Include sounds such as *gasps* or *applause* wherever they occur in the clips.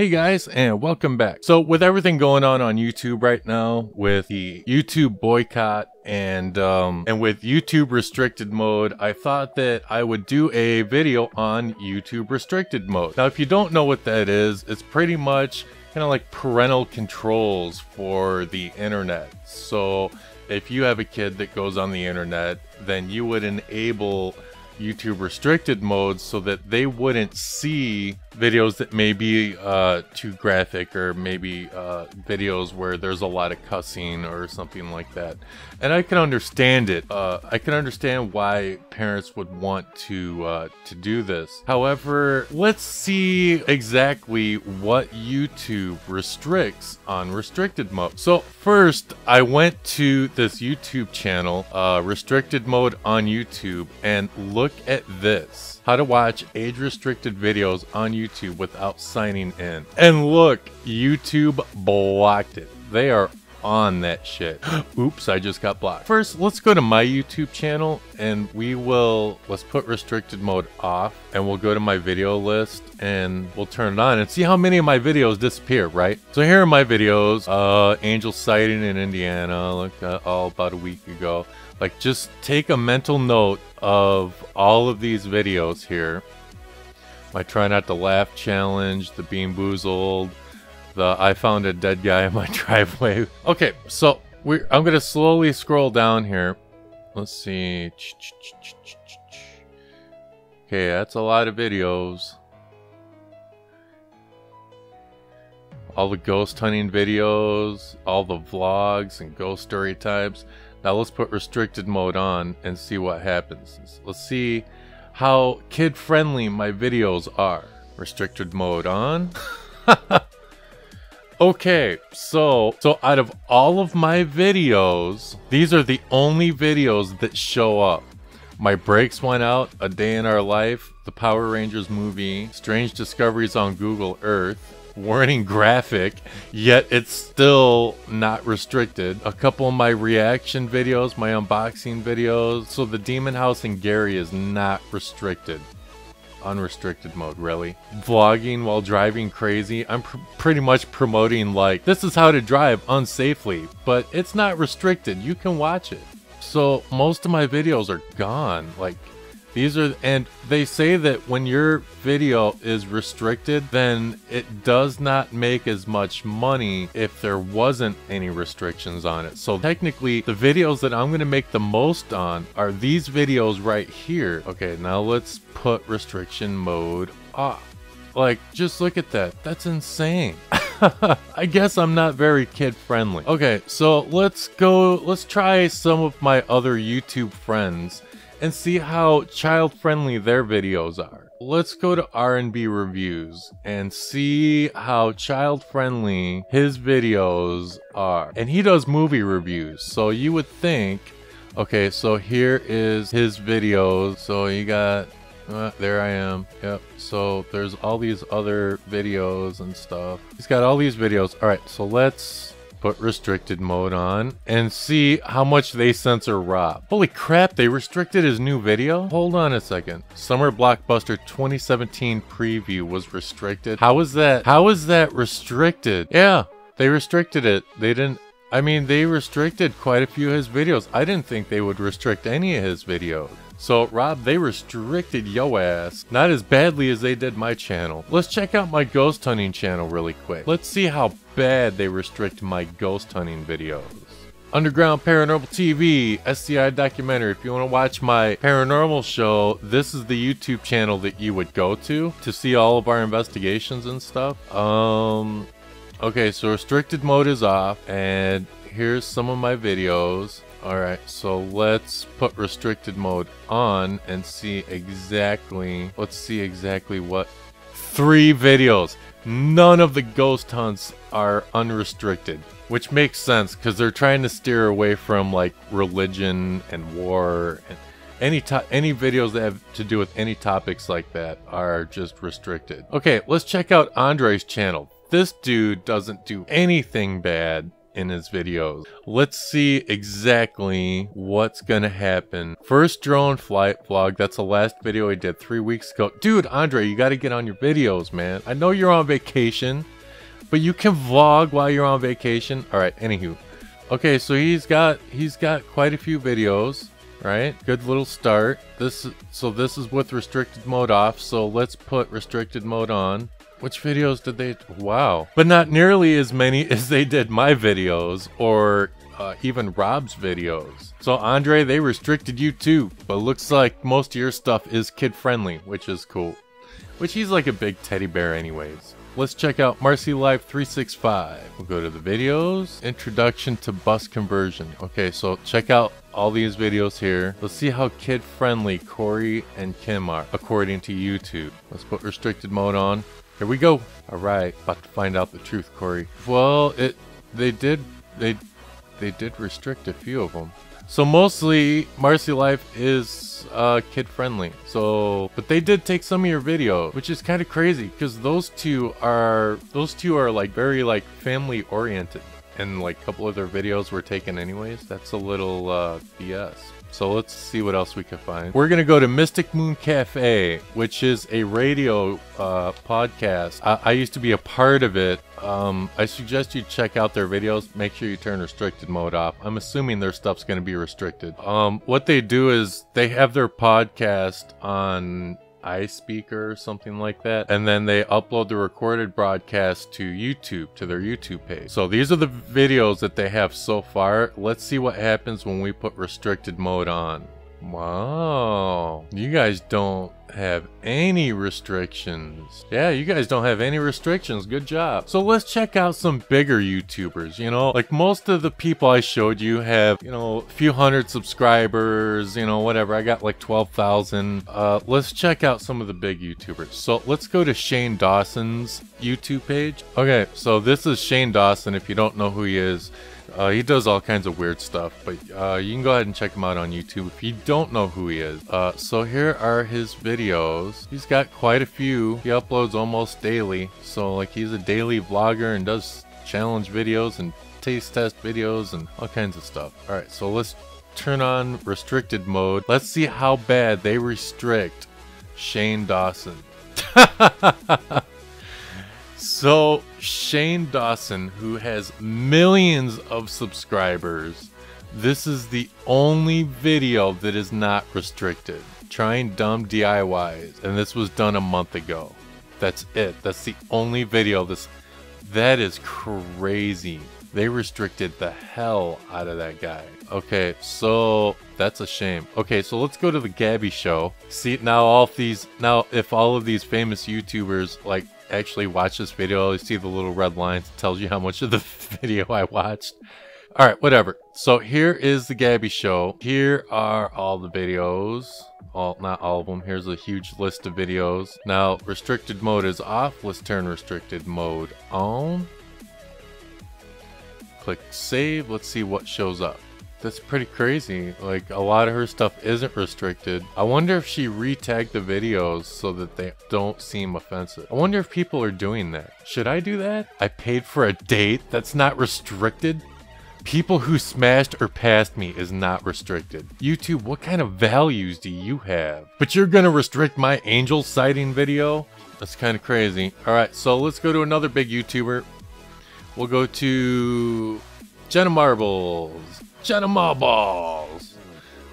Hey guys, and welcome back. So, with everything going on on YouTube right now, with the YouTube boycott and um, and with YouTube restricted mode, I thought that I would do a video on YouTube restricted mode. Now, if you don't know what that is, it's pretty much kind of like parental controls for the internet. So, if you have a kid that goes on the internet, then you would enable YouTube restricted mode so that they wouldn't see videos that may be uh, too graphic or maybe uh, videos where there's a lot of cussing or something like that. And I can understand it. Uh, I can understand why parents would want to uh, to do this. However, let's see exactly what YouTube restricts on restricted mode. So first, I went to this YouTube channel, uh, restricted mode on YouTube, and look at this how to watch age restricted videos on YouTube without signing in. And look, YouTube blocked it. They are on that shit. *gasps* Oops, I just got blocked. First, let's go to my YouTube channel and we will, let's put restricted mode off and we'll go to my video list and we'll turn it on and see how many of my videos disappear, right? So here are my videos, uh, angel sighting in Indiana, like uh, all about a week ago. Like just take a mental note of all of these videos here. My try not to laugh challenge, the BeanBoozled, the I found a dead guy in my *laughs* driveway. Okay, so we I'm gonna slowly scroll down here. Let's see. Okay, that's a lot of videos. All the ghost hunting videos, all the vlogs and ghost story types. Now let's put restricted mode on and see what happens. Let's see how kid friendly my videos are. Restricted mode on. *laughs* *laughs* okay, so so out of all of my videos, these are the only videos that show up. My brakes went out, A Day in Our Life, the Power Rangers movie, Strange Discoveries on Google Earth, warning graphic, yet it's still not restricted. A couple of my reaction videos, my unboxing videos. So the Demon House and Gary is not restricted. Unrestricted mode, really. Vlogging while driving crazy. I'm pr pretty much promoting like, this is how to drive unsafely, but it's not restricted. You can watch it. So most of my videos are gone. Like these are, and they say that when your video is restricted, then it does not make as much money if there wasn't any restrictions on it. So technically, the videos that I'm going to make the most on are these videos right here. Okay, now let's put restriction mode off. Like, just look at that. That's insane. *laughs* I guess I'm not very kid friendly. Okay, so let's go, let's try some of my other YouTube friends and see how child-friendly their videos are. Let's go to R&B reviews and see how child-friendly his videos are. And he does movie reviews, so you would think, okay, so here is his videos. So you got uh, there I am. Yep. So there's all these other videos and stuff. He's got all these videos. All right. So let's put restricted mode on and see how much they censor Rob. Holy crap, they restricted his new video? Hold on a second. Summer Blockbuster 2017 preview was restricted. How is that? How is that restricted? Yeah, they restricted it. They didn't I mean, they restricted quite a few of his videos. I didn't think they would restrict any of his videos. So, Rob, they restricted yo ass. Not as badly as they did my channel. Let's check out my ghost hunting channel really quick. Let's see how bad they restrict my ghost hunting videos. Underground Paranormal TV, SCI documentary. If you want to watch my paranormal show, this is the YouTube channel that you would go to to see all of our investigations and stuff. Um, okay, so restricted mode is off, and here's some of my videos. Alright, so let's put restricted mode on and see exactly, let's see exactly what, three videos. None of the ghost hunts are unrestricted, which makes sense because they're trying to steer away from like religion and war and any any videos that have to do with any topics like that are just restricted. Okay, let's check out Andry's channel. This dude doesn't do anything bad in his videos. Let's see exactly what's gonna happen. First drone flight vlog, that's the last video he did three weeks ago. Dude, Andry, you gotta get on your videos, man. I know you're on vacation, but you can vlog while you're on vacation. Alright, anywho. Okay, so he's got he's got quite a few videos right? Good little start. This So this is with restricted mode off, so let's put restricted mode on. Which videos did they... Wow. But not nearly as many *laughs* as they did my videos, or uh, even Rob's videos. So Andry, they restricted you too, but looks like most of your stuff is kid-friendly, which is cool. Which he's like a big teddy bear anyways. Let's check out Marsee Life 365. We'll go to the videos. Introduction to bus conversion. Okay, so check out all these videos here. Let's see how kid-friendly Corey and Kim are, according to YouTube. Let's put restricted mode on. Here we go. All right, about to find out the truth, Corey. Well, it they did they they did restrict a few of them. So mostly Marsee Life is uh, kid friendly. So, but they did take some of your video, which is kind of crazy because those two are those two are like very like family oriented, and like a couple of their videos were taken anyways. That's a little uh, BS. So let's see what else we can find. We're gonna go to Mystic Moon Cafe, which is a radio uh, podcast. I, I, used to be a part of it. Um, I suggest you check out their videos. Make sure you turn restricted mode off. I'm assuming their stuff's gonna be restricted. Um, what they do is they have their podcast on iSpeaker or something like that. And then they upload the recorded broadcast to YouTube, to their YouTube page. So these are the videos that they have so far. Let's see what happens when we put restricted mode on. Wow. You guys don't have any restrictions. Yeah, you guys don't have any restrictions. Good job. So let's check out some bigger YouTubers, you know? Like most of the people I showed you have, you know, a few hundred subscribers, you know, whatever. I got like 12,000. Uh, let's check out some of the big YouTubers. So let's go to Shane Dawson's YouTube page. Okay, so this is Shane Dawson. If you don't know who he is, uh, he does all kinds of weird stuff, but uh, you can go ahead and check him out on YouTube if you don't know who he is. Uh, so here are his videos. He's got quite a few. He uploads almost daily. So like he's a daily vlogger and does challenge videos and taste test videos and all kinds of stuff. All right, so let's turn on restricted mode. Let's see how bad they restrict Shane Dawson. *laughs* So, Shane Dawson, who has millions of subscribers, this is the only video that is not restricted. Trying dumb DIYs, and this was done a month ago. That's it. That's the only video this that is crazy. They restricted the hell out of that guy. Okay, so that's a shame. Okay, so let's go to the Gabbie show. See now all these now if all of these famous YouTubers like actually watch this video, you see the little red lines. It tells you how much of the *laughs* video I watched. All right, whatever. So here is the Gabbie show. Here are all the videos. All, not all of them. Here's a huge list of videos. Now, restricted mode is off. Let's turn restricted mode on. Click save. Let's see what shows up. That's pretty crazy. Like, a lot of her stuff isn't restricted. I wonder if she re-tagged the videos so that they don't seem offensive. I wonder if people are doing that. Should I do that? I paid for a date that's not restricted? People who smashed or passed me is not restricted. YouTube, what kind of values do you have? But you're gonna restrict my angel sighting video? That's kind of crazy. Alright, so let's go to another big YouTuber. We'll go to Jenna Marbles. Jenna Marbles.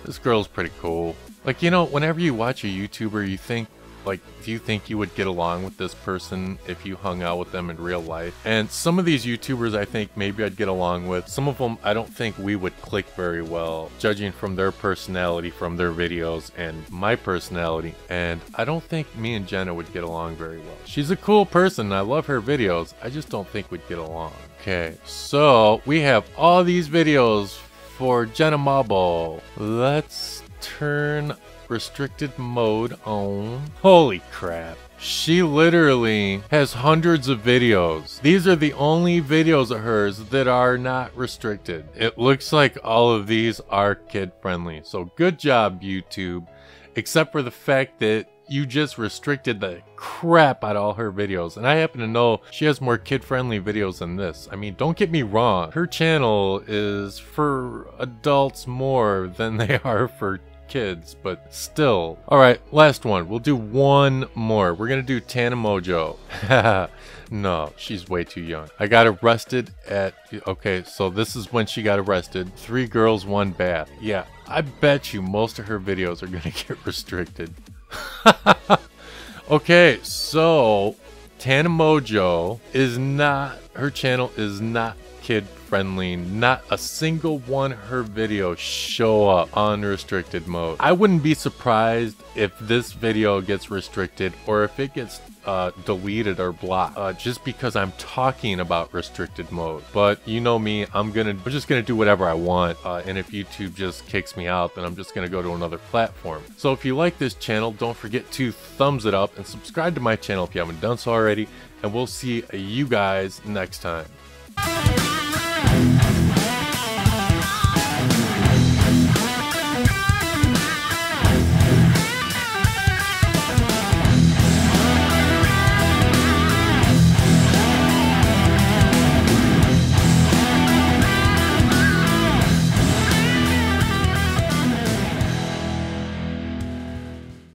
This girl's pretty cool. Like, you know, whenever you watch a YouTuber, you think, like, do you think you would get along with this person if you hung out with them in real life? And some of these YouTubers I think maybe I'd get along with. Some of them I don't think we would click very well, judging from their personality from their videos and my personality. And I don't think me and Jenna would get along very well. She's a cool person. I love her videos. I just don't think we'd get along. Okay, so we have all these videos for Jenna Marble. Let's turn restricted mode on. Holy crap. She literally has hundreds of videos. These are the only videos of hers that are not restricted. It looks like all of these are kid friendly. So good job, YouTube. Except for the fact that you just restricted the crap out of all her videos. And I happen to know she has more kid-friendly videos than this. I mean, don't get me wrong. Her channel is for adults more than they *laughs* are for kids, but still. All right, last one. We'll do one more. We're gonna do Tana Mongeau. *laughs* no, she's way too young. I got arrested at, okay, so this is when she got arrested. Three girls, one bath. Yeah, I bet you most of her videos are gonna *laughs* get restricted. *laughs* okay, so Tana Mongeau is not, her channel is not kid friendly. Not a single one her videos show up on restricted mode. I wouldn't be surprised if this video gets restricted or if it gets uh, deleted or blocked uh, just because I'm talking about restricted mode. But you know me, I'm gonna, I'm just gonna do whatever I want. Uh, and if YouTube just kicks me out, then I'm just gonna go to another platform. So if you like this channel, don't forget to thumbs it up and subscribe to my channel if you haven't done so already. And we'll see you guys next time.